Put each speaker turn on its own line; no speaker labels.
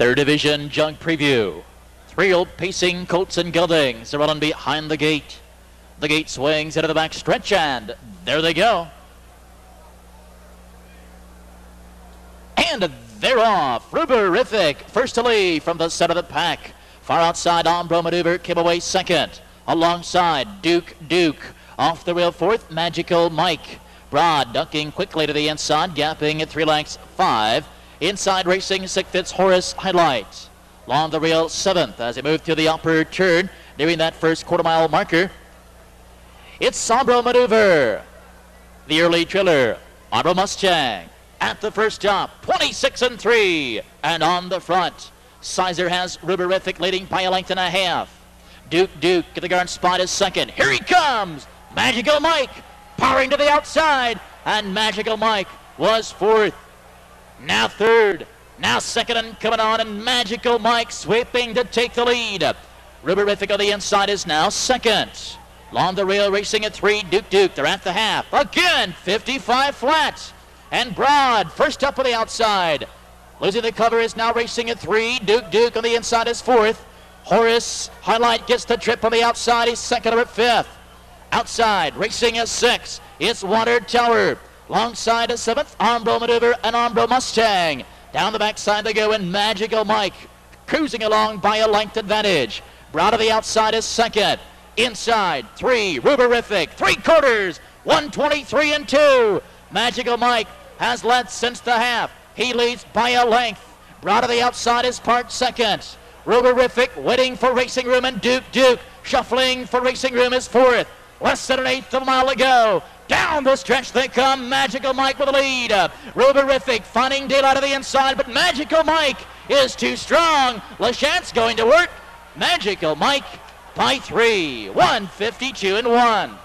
Third Division Jug Preview. Three-year-old pacing Colts and Geldings running behind the gate. The gate swings into the back stretch and there they go. And they're off. Ruberific first to lead from the center of the pack. Far outside, Ambro Maneuver came away second. Alongside, Duke Duke. Off the rail fourth, Magical Mike. Broad ducking quickly to the inside, gapping at three lengths five. Inside racing, sixth, it's Horace Highlight. Along the rail, seventh as he moved through the upper turn, nearing that first quarter mile marker. It's Sombro Maneuver. The early trailer, Ambro Mustang. At the first jump, 26 and 3. And on the front, Sizer has Ruberific leading by a length and a half. Duke Duke at the guard spot is second. Here he comes! Magical Mike powering to the outside. And Magical Mike was fourth. Now third. Now second and coming on, and Magical Mike sweeping to take the lead. Ruberific on the inside is now second. Along the rail racing at three, Duke Duke. They're at the half. Again, 55 flat. And Broad first up on the outside. Losing the cover is now racing at three. Duke Duke on the inside is fourth. Horace Highlight gets the trip on the outside. He's second or fifth. Outside, racing at six. It's Water Tower. Alongside a seventh, Ambro Maneuver and Ambro Mustang. Down the backside they go, and Magical Mike cruising along by a length advantage. Broad of the outside is second. Inside, three, Ruberific, three quarters, 123 and two. Magical Mike has led since the half. He leads by a length. Broad of the outside is part second. Ruberific waiting for Racing Room and Duke Duke shuffling for Racing Room is fourth. Less than an eighth of a mile to go. Down the stretch they come. Magical Mike with the lead. Ruberific finding daylight of the inside, but Magical Mike is too strong. Lachance going to work. Magical Mike by three. 152 and one.